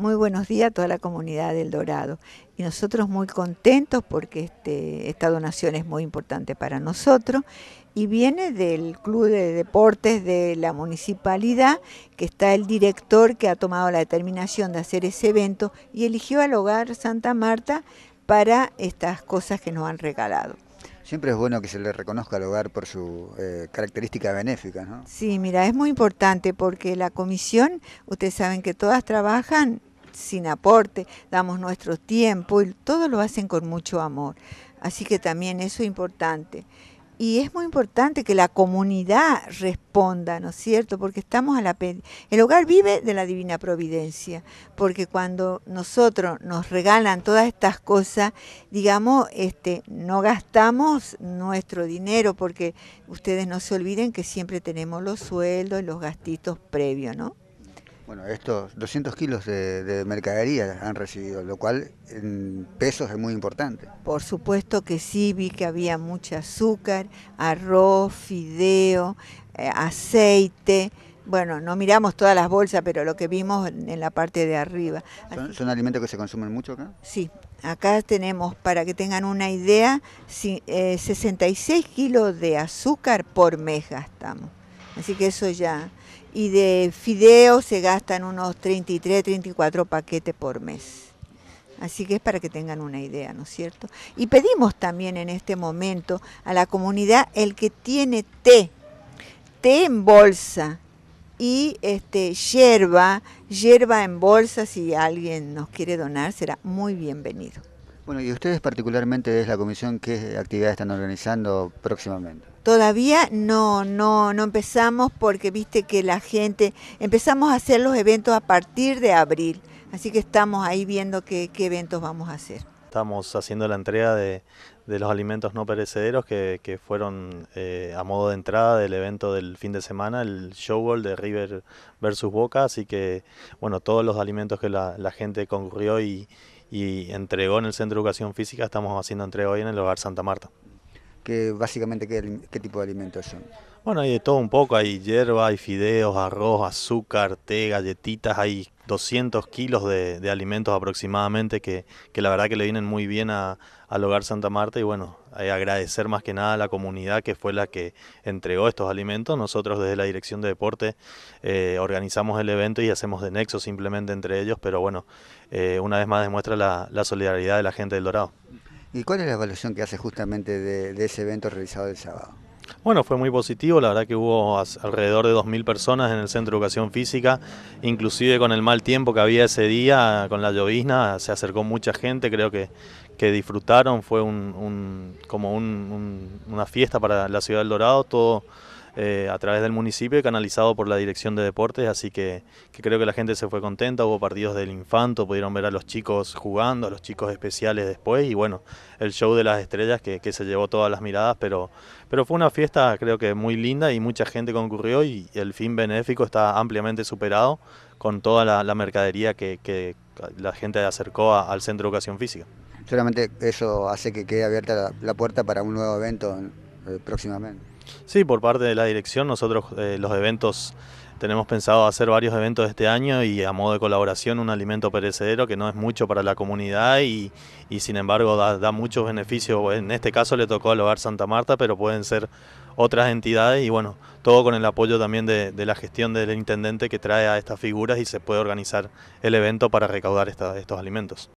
Muy buenos días a toda la comunidad del Dorado. Y nosotros muy contentos porque este, esta donación es muy importante para nosotros y viene del Club de Deportes de la municipalidad, que está el director que ha tomado la determinación de hacer ese evento y eligió al hogar Santa Marta para estas cosas que nos han regalado. Siempre es bueno que se le reconozca al hogar por su eh, característica benéfica, ¿no? Sí, mira, es muy importante porque la comisión, ustedes saben que todas trabajan sin aporte, damos nuestro tiempo y todo lo hacen con mucho amor. Así que también eso es importante. Y es muy importante que la comunidad responda, ¿no es cierto? Porque estamos a la... El hogar vive de la divina providencia, porque cuando nosotros nos regalan todas estas cosas, digamos, este, no gastamos nuestro dinero, porque ustedes no se olviden que siempre tenemos los sueldos y los gastitos previos, ¿no? Bueno, estos 200 kilos de, mercadería han recibido, lo cual en pesos es muy importante. Por supuesto que sí, vi que había mucho azúcar, arroz, fideo, eh, aceite. Bueno, no miramos todas las bolsas, pero lo que vimos en la parte de arriba. ¿Son, alimentos que se consumen mucho acá? Sí, acá tenemos, para que tengan una idea, 66 eh, kilos de azúcar por mes gastamos. Así que eso ya y de fideos se gastan unos 33, 34 paquetes por mes. Así que es para que tengan una idea, ¿no es cierto? Y pedimos también en este momento a la comunidad el que tiene té, té en bolsa y este hierba, hierba en bolsa, si alguien nos quiere donar, será muy bienvenido. Bueno, y ustedes particularmente desde la comisión, ¿qué actividades están organizando próximamente? Todavía no, no, no empezamos porque viste que la gente, empezamos a hacer los eventos a partir de abril, así que estamos ahí viendo qué, qué eventos vamos a hacer. Estamos haciendo la entrega de, de los alimentos no perecederos que, que fueron eh, a modo de entrada del evento del fin de semana, el showball de River versus Boca, así que bueno, todos los alimentos que la, la gente concurrió y, y entregó en el Centro de Educación Física, estamos haciendo entrega hoy en el Hogar Santa Marta que básicamente qué, tipo de alimentos son. Bueno, hay de todo un poco, hay hierba, hay fideos, arroz, azúcar, té, galletitas, hay 200 kilos de, de alimentos aproximadamente que, que, la verdad que le vienen muy bien a, al Hogar Santa Marta y bueno, agradecer más que nada a la comunidad que fue la que entregó estos alimentos. Nosotros desde la Dirección de Deporte eh, organizamos el evento y hacemos de nexo simplemente entre ellos, pero bueno, eh, una vez más demuestra la, la solidaridad de la gente del Dorado. ¿Y cuál es la evaluación que hace justamente de, ese evento realizado el sábado? Bueno, fue muy positivo, la verdad que hubo alrededor de 2.000 personas en el Centro de Educación Física, inclusive con el mal tiempo que había ese día, con la llovizna, se acercó mucha gente, creo que, que disfrutaron, fue un, como una fiesta para la ciudad del Dorado, todo eh, a través del municipio y canalizado por la Dirección de Deportes, así que, creo que la gente se fue contenta, hubo partidos del infanto, pudieron ver a los chicos jugando, a los chicos especiales después y bueno, el show de las estrellas que, se llevó todas las miradas, pero, pero fue una fiesta creo que muy linda y mucha gente concurrió y el fin benéfico está ampliamente superado con toda la, mercadería que, la gente acercó al Centro de Educación Física. Solamente eso hace que quede abierta la, puerta para un nuevo evento eh, próximamente. Sí, por parte de la dirección, nosotros eh, los eventos tenemos pensado hacer varios eventos este año y a modo de colaboración un alimento perecedero que no es mucho para la comunidad y, sin embargo da, muchos beneficios. En este caso le tocó al Hogar Santa Marta, pero pueden ser otras entidades y bueno, todo con el apoyo también de, la gestión del intendente que trae a estas figuras y se puede organizar el evento para recaudar estos alimentos.